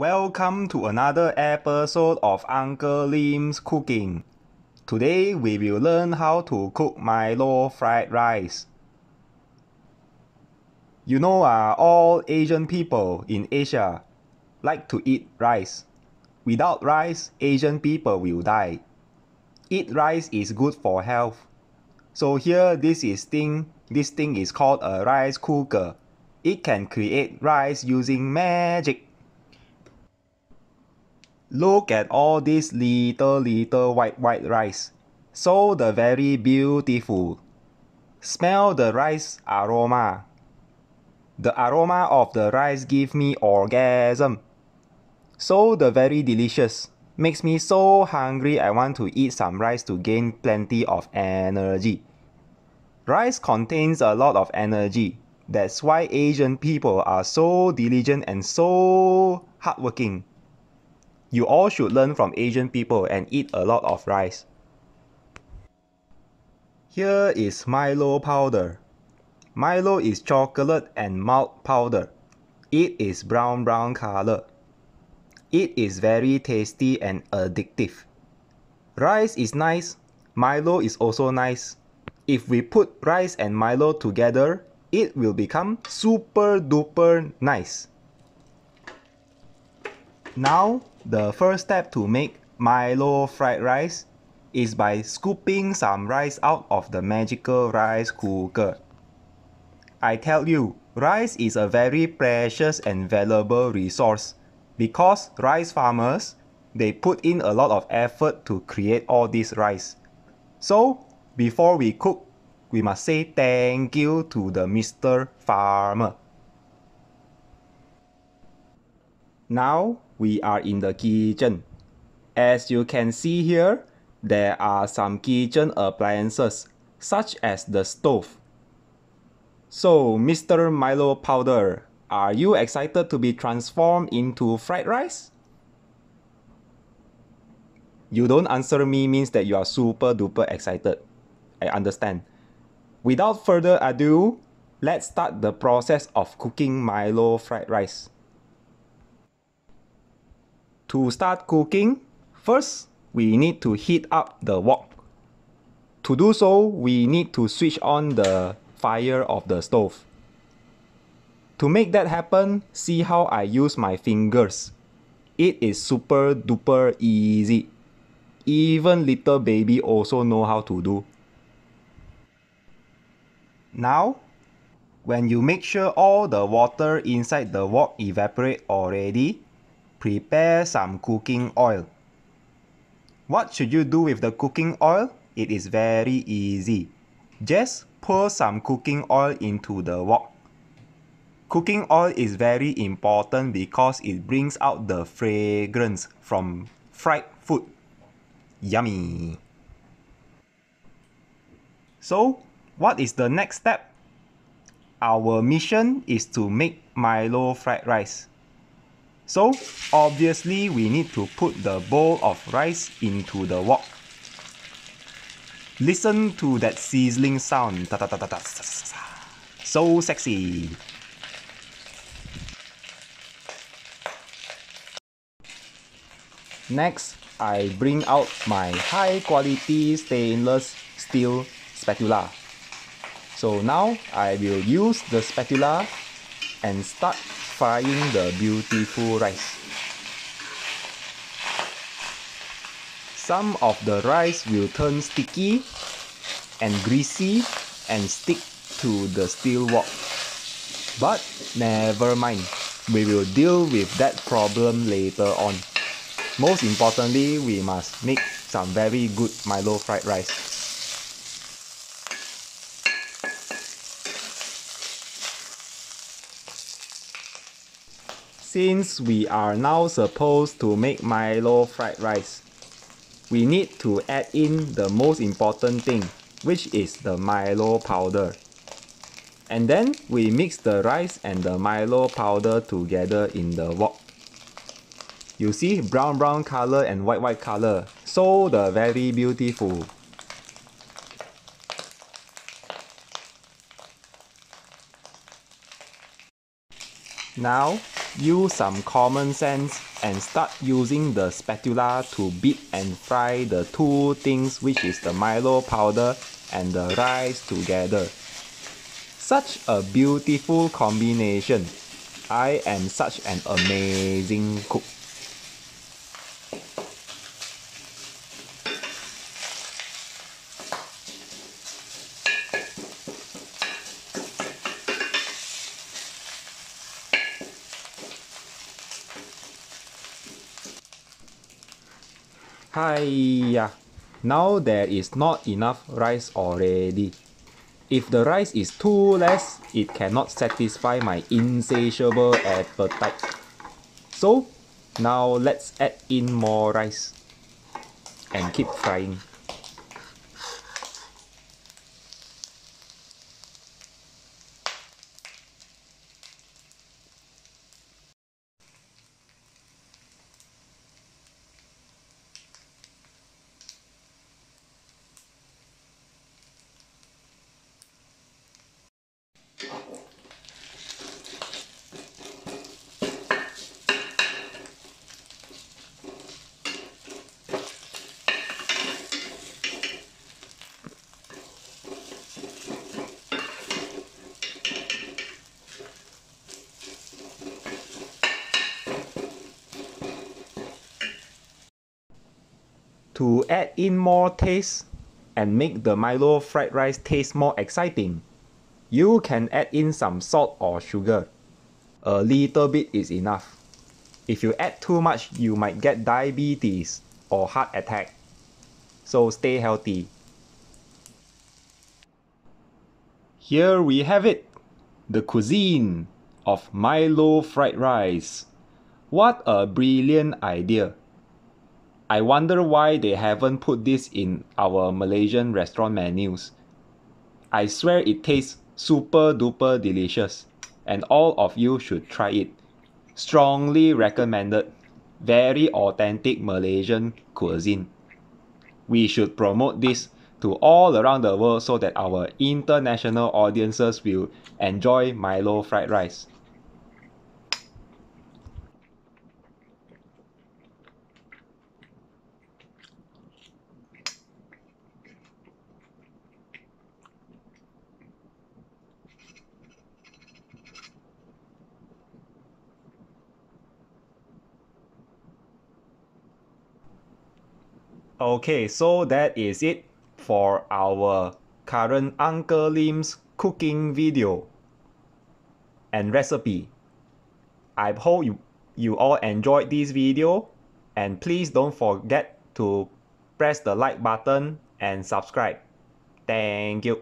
Welcome to another episode of Uncle Lim's Cooking. Today we will learn how to cook Milo fried rice. You know, uh, all Asian people in Asia like to eat rice. Without rice, Asian people will die. Eat rice is good for health. So here this is thing this thing is called a rice cooker. It can create rice using magic. Look at all this little little white white rice. So the very beautiful. Smell the rice aroma. The aroma of the rice give me orgasm. So the very delicious. Makes me so hungry I want to eat some rice to gain plenty of energy. Rice contains a lot of energy. That's why Asian people are so diligent and so hardworking. You all should learn from Asian people and eat a lot of rice. Here is Milo powder. Milo is chocolate and malt powder. It is brown brown color. It is very tasty and addictive. Rice is nice. Milo is also nice. If we put rice and Milo together, it will become super duper nice. Now, the first step to make Milo fried rice is by scooping some rice out of the magical rice cooker. I tell you, rice is a very precious and valuable resource because rice farmers they put in a lot of effort to create all this rice. So, before we cook, we must say thank you to the Mr. Farmer. Now we are in the kitchen. As you can see here, there are some kitchen appliances such as the stove. So, Mr. Milo Powder, are you excited to be transformed into fried rice? You don't answer me means that you are super duper excited. I understand. Without further ado, let's start the process of cooking Milo fried rice. To start cooking, first we need to heat up the wok. To do so, we need to switch on the fire of the stove. To make that happen, see how I use my fingers. It is super duper easy. Even little baby also know how to do. Now, when you make sure all the water inside the wok evaporate already, prepare some cooking oil. What should you do with the cooking oil? It is very easy. Just pour some cooking oil into the wok. Cooking oil is very important because it brings out the fragrance from fried food. Yummy! So, what is the next step? Our mission is to make Milo fried rice. So, obviously we need to put the bowl of rice into the wok. Listen to that sizzling sound. So sexy. Next, I bring out my high quality stainless steel spatula. So now I will use the spatula and start frying the beautiful rice. Some of the rice will turn sticky and greasy and stick to the steel wok. But never mind, we will deal with that problem later on. Most importantly, we must make some very good Milo fried rice. Since we are now supposed to make Milo fried rice, we need to add in the most important thing, which is the Milo powder. And then we mix the rice and the Milo powder together in the wok. You see brown brown color and white white color, so the very beautiful. Now use some common sense and start using the spatula to beat and fry the two things which is the Milo powder and the rice together. Such a beautiful combination. I am such an amazing cook. Hiya! Now there is not enough rice already. If the rice is too less, it cannot satisfy my insatiable appetite. So, now let's add in more rice and keep frying. To add in more taste and make the Milo fried rice taste more exciting, you can add in some salt or sugar. A little bit is enough. If you add too much, you might get diabetes or heart attack. So stay healthy. Here we have it, the cuisine of Milo fried rice. What a brilliant idea. I wonder why they haven't put this in our Malaysian restaurant menus. I swear it tastes super duper delicious and all of you should try it. Strongly recommended. Very authentic Malaysian cuisine. We should promote this to all around the world so that our international audiences will enjoy Milo fried rice. Okay, so that is it for our current Uncle Lim's cooking video and recipe. I hope you, you all enjoyed this video and please don't forget to press the like button and subscribe. Thank you.